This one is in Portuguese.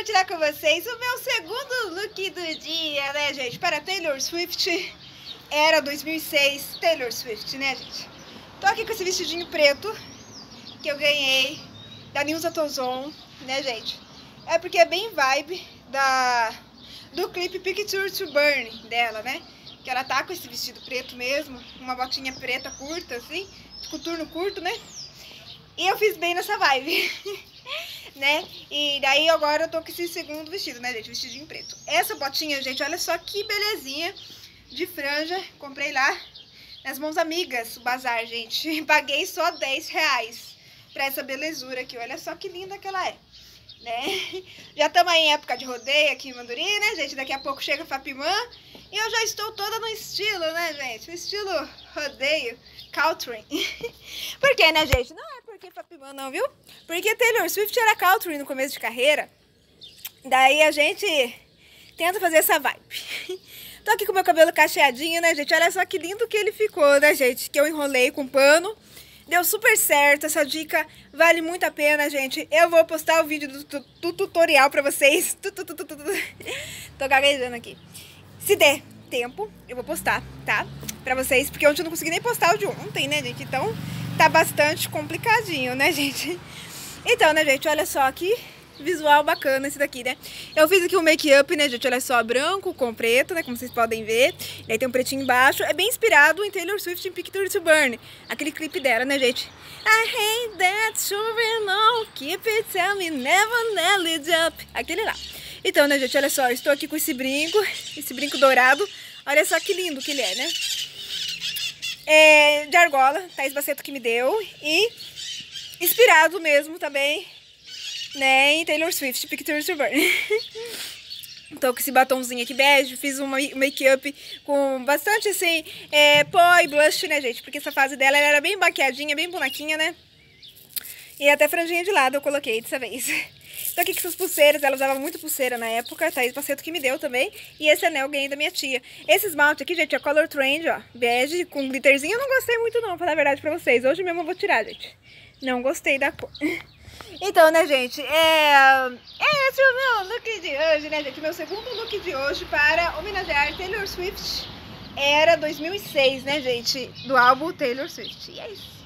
compartilhar com vocês o meu segundo look do dia, né, gente? Para Taylor Swift. Era 2006 Taylor Swift, né, gente? Tô aqui com esse vestidinho preto que eu ganhei da Nilza Tozon, né, gente? É porque é bem vibe da, do clipe Picture to Burn dela, né? Que ela tá com esse vestido preto mesmo, uma botinha preta curta, assim, de coturno curto, né? E eu fiz bem nessa vibe. né? E daí agora eu tô com esse segundo vestido, né, gente? Vestidinho preto. Essa botinha, gente, olha só que belezinha de franja. Comprei lá nas mãos amigas, o bazar, gente. Paguei só 10 reais pra essa belezura aqui. Olha só que linda que ela é. Né? Já estamos em época de rodeio aqui em Manduri, né, gente? Daqui a pouco chega a Fapimã. E eu já estou toda no estilo, né, gente? O estilo rodeio, country. Por quê, né, gente? Não é porque Fapimã não, viu? Porque Taylor Swift era country no começo de carreira. Daí a gente tenta fazer essa vibe. Tô aqui com meu cabelo cacheadinho, né, gente? Olha só que lindo que ele ficou, né, gente? Que eu enrolei com pano. Deu super certo, essa dica vale muito a pena, gente. Eu vou postar o vídeo do, do, tutorial pra vocês. Tô gaguejando aqui. Se der tempo, eu vou postar, tá? Pra vocês, porque ontem eu não consegui nem postar o de ontem, né, gente? Então, tá bastante complicadinho, né, gente? Então, né, gente, olha só aqui, visual bacana esse daqui, né? Eu fiz aqui um make-up, né, gente? Olha só, branco com preto, né? Como vocês podem ver. E aí tem um pretinho embaixo. É bem inspirado em Taylor Swift em Picture to Burn. Aquele clipe dela, né, gente? I hate that sure no, keep it, tell me, never, never up. Aquele lá. Então, né, gente, olha só, estou aqui com esse brinco, esse brinco dourado. Olha só que lindo que ele é, né? É de argola, Thaís Baceto que me deu. E inspirado mesmo também, né, em Taylor Swift, Picture to Burn. Então, com esse batomzinho aqui bege, fiz um make-up com bastante, assim, é, pó e blush, né, gente? Porque essa fase dela era bem baqueadinha, bem bonequinha, né? E até franjinha de lado eu coloquei dessa vez. Tô aqui com essas pulseiras, ela usava muito pulseira na época, Thaís Paceto que me deu também. E esse anel ganhei da minha tia. Esse esmalte aqui, gente, é Color Trend, ó, bege, com glitterzinho. Eu não gostei muito não, pra falar a verdade pra vocês. Hoje mesmo eu vou tirar, gente. Não gostei da cor. Então, né, gente, é, é esse o meu look de hoje, né, gente? Meu segundo look de hoje para homenagear Taylor Swift. Era 2006, né, gente? Do álbum Taylor Swift. E é isso.